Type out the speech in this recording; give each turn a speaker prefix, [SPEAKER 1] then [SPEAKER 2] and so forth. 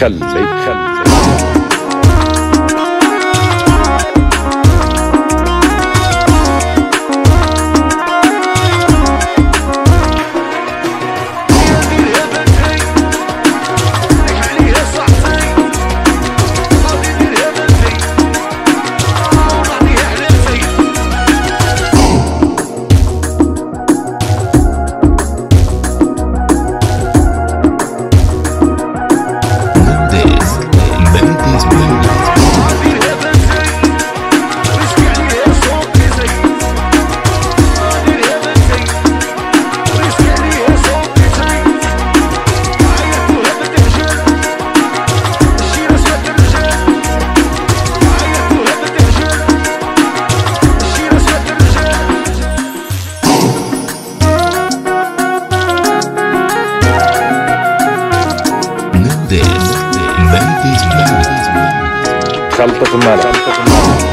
[SPEAKER 1] خلي خليك
[SPEAKER 2] Memphis. Memphis.
[SPEAKER 1] Memphis.